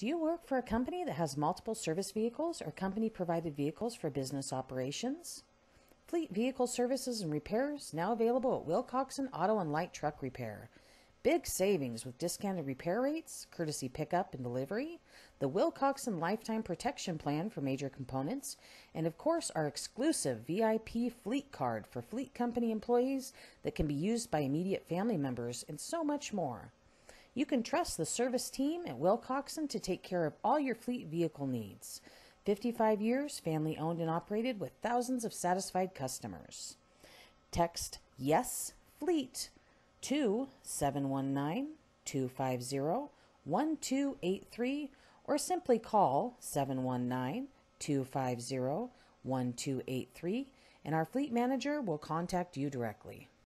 Do you work for a company that has multiple service vehicles or company provided vehicles for business operations? Fleet Vehicle Services and Repairs now available at Wilcoxson Auto and Light Truck Repair. Big savings with discounted repair rates, courtesy pickup and delivery, the Wilcoxson Lifetime Protection Plan for major components, and of course our exclusive VIP Fleet Card for fleet company employees that can be used by immediate family members, and so much more. You can trust the service team at Wilcoxson to take care of all your fleet vehicle needs. 55 years, family owned and operated with thousands of satisfied customers. Text YES FLEET to 719 250 1283 or simply call 719 250 1283 and our fleet manager will contact you directly.